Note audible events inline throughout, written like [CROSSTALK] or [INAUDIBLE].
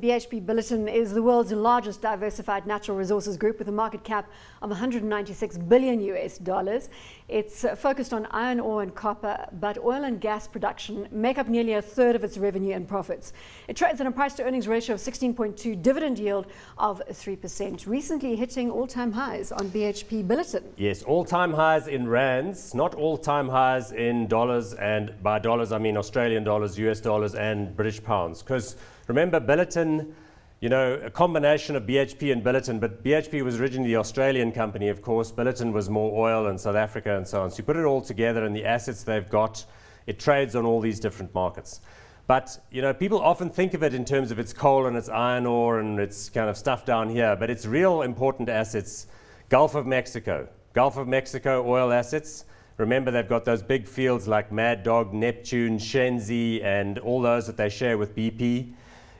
BHP Billiton is the world's largest diversified natural resources group with a market cap of 196 billion US dollars. It's uh, focused on iron ore and copper, but oil and gas production make up nearly a third of its revenue and profits. It trades at a price to earnings ratio of 16.2, dividend yield of 3%, recently hitting all time highs on BHP Billiton. Yes, all time highs in rands, not all time highs in dollars, and by dollars I mean Australian dollars, US dollars, and British pounds. Because remember, Billiton you know, a combination of BHP and Billiton, but BHP was originally the Australian company, of course. Billiton was more oil and South Africa and so on. So you put it all together and the assets they've got, it trades on all these different markets. But, you know, people often think of it in terms of its coal and its iron ore and its kind of stuff down here, but its real important assets, Gulf of Mexico. Gulf of Mexico oil assets. Remember, they've got those big fields like Mad Dog, Neptune, Shenzi, and all those that they share with BP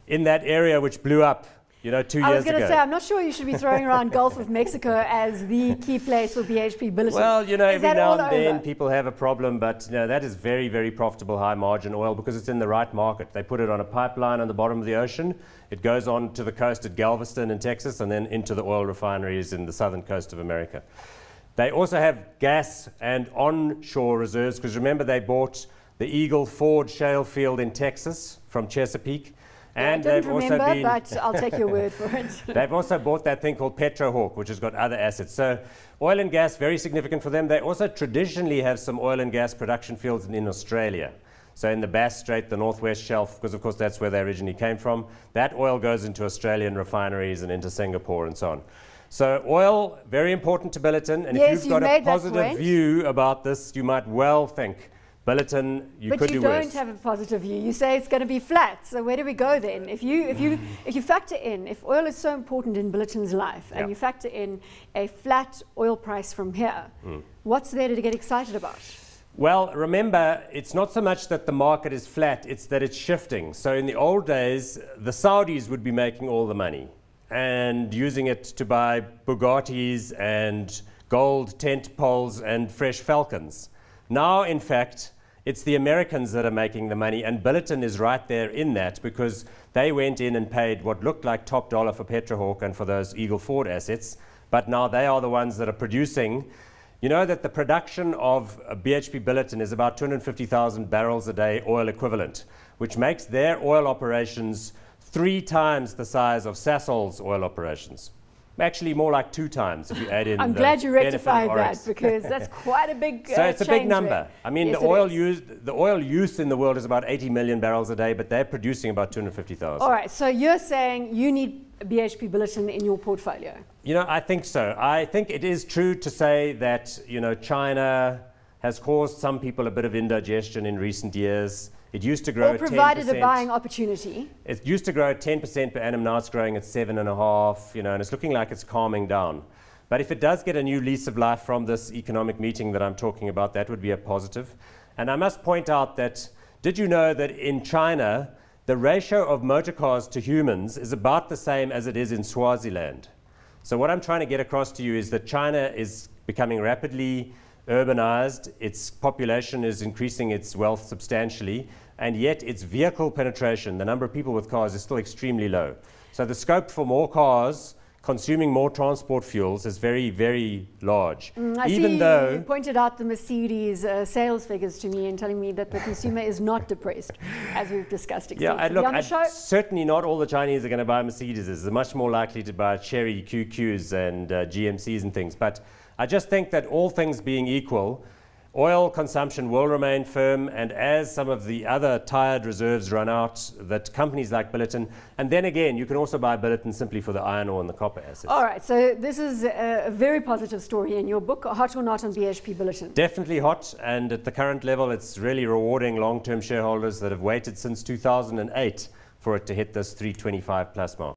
in that area which blew up you know, two I years ago. I was going to say, I'm not sure you should be throwing around [LAUGHS] Gulf of Mexico as the key place for BHP Billiton. Well, you know, is every now and then people have a problem, but you know, that is very, very profitable high margin oil because it's in the right market. They put it on a pipeline on the bottom of the ocean. It goes on to the coast at Galveston in Texas and then into the oil refineries in the southern coast of America. They also have gas and onshore reserves because remember they bought the Eagle Ford shale field in Texas from Chesapeake. And I they've also been, but I'll take your word for it. [LAUGHS] they've also bought that thing called Petrohawk, which has got other assets. So oil and gas, very significant for them. They also traditionally have some oil and gas production fields in, in Australia. So in the Bass Strait, the Northwest Shelf, because of course that's where they originally came from, that oil goes into Australian refineries and into Singapore and so on. So oil, very important to Billiton. And yes, if you've got a positive view about this, you might well think Billiton, you but could you do don't have a positive view. You say it's going to be flat. So where do we go then? If you if you if you factor in if oil is so important in Billiton's life, and you factor in a flat oil price from here, mm. what's there to get excited about? Well, remember, it's not so much that the market is flat; it's that it's shifting. So in the old days, the Saudis would be making all the money and using it to buy Bugattis and gold tent poles and fresh falcons. Now, in fact, it's the Americans that are making the money, and Billiton is right there in that because they went in and paid what looked like top dollar for Petrohawk and for those Eagle Ford assets, but now they are the ones that are producing. You know that the production of BHP Billiton is about 250,000 barrels a day oil equivalent, which makes their oil operations three times the size of Sasol's oil operations. Actually, more like two times if you add in. [LAUGHS] I'm glad you rectified that because that's [LAUGHS] quite a big. Uh, so it's a big number. I mean, yes, the oil use the oil use in the world is about 80 million barrels a day, but they're producing about 250,000. All right. So you're saying you need BHP Billiton in your portfolio? You know, I think so. I think it is true to say that you know China has caused some people a bit of indigestion in recent years. It used to grow or provided 10%. a buying opportunity. It used to grow at 10% per annum. Now it's growing at seven and a half. You know, and it's looking like it's calming down. But if it does get a new lease of life from this economic meeting that I'm talking about, that would be a positive. And I must point out that did you know that in China, the ratio of motor cars to humans is about the same as it is in Swaziland? So what I'm trying to get across to you is that China is becoming rapidly urbanized, its population is increasing its wealth substantially, and yet its vehicle penetration, the number of people with cars, is still extremely low. So the scope for more cars consuming more transport fuels is very, very large. Mm, I Even see though you pointed out the Mercedes uh, sales figures to me and telling me that the consumer is not depressed, as we've discussed extensively yeah, look, certainly not all the Chinese are going to buy Mercedes. They're much more likely to buy Chery QQs and uh, GMCs and things. But I just think that all things being equal, oil consumption will remain firm, and as some of the other tired reserves run out, that companies like Billiton, and then again, you can also buy Billiton simply for the iron ore and the copper assets. All right, so this is a very positive story in your book, Hot or Not on BHP Billiton. Definitely hot, and at the current level, it's really rewarding long-term shareholders that have waited since 2008 for it to hit this 325 plus mark.